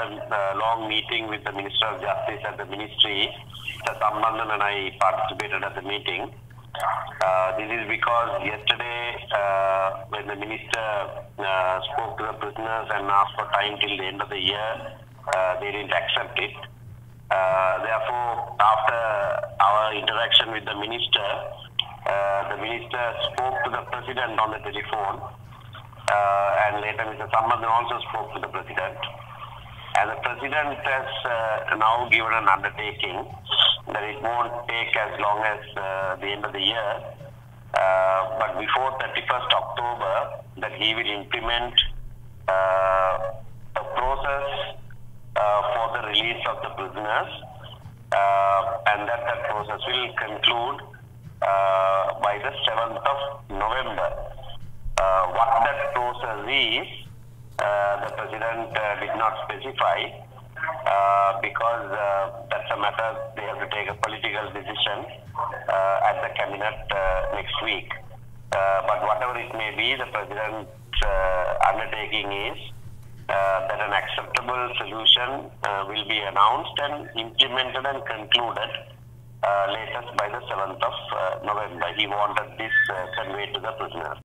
uh, long meeting with the Minister of Justice at the Ministry. Mr. Sambandhan and I participated at the meeting. Uh, this is because yesterday, uh, when the minister uh, spoke to the prisoners and asked for time till the end of the year, uh, they didn't accept it. Uh, therefore, after our interaction with the minister, the minister spoke to the president on the telephone, and later Mr. Sambandhan also spoke to the president. The president has uh, now given an undertaking that it won't take as long as uh, the end of the year, uh, but before 31st October, that he will implement uh, a process uh, for the release of the prisoners, uh, and that that process will conclude by the 7th of November. What that process is, the president uh, did not specify uh, because uh, that's a matter they have to take a political decision uh, at the cabinet uh, next week. Uh, but whatever it may be, the president's uh, undertaking is uh, that an acceptable solution uh, will be announced and implemented and concluded uh, latest by the 7th of uh, November. He wanted this uh, conveyed to the prisoners.